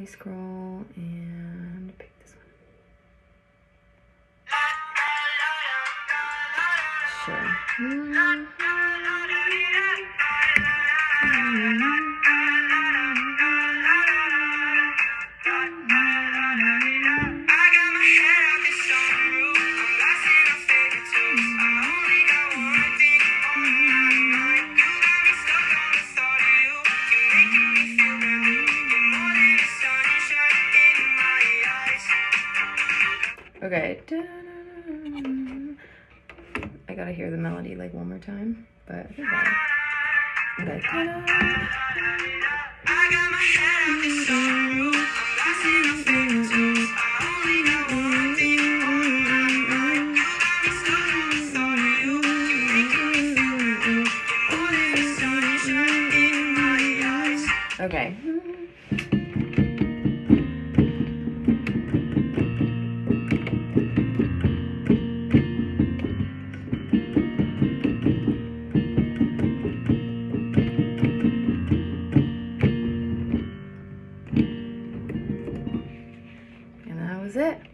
slowly scroll and pick this one. Sure. Mm. Okay. I gotta hear the melody like one more time, but I think that. Okay. Okay. And that was it.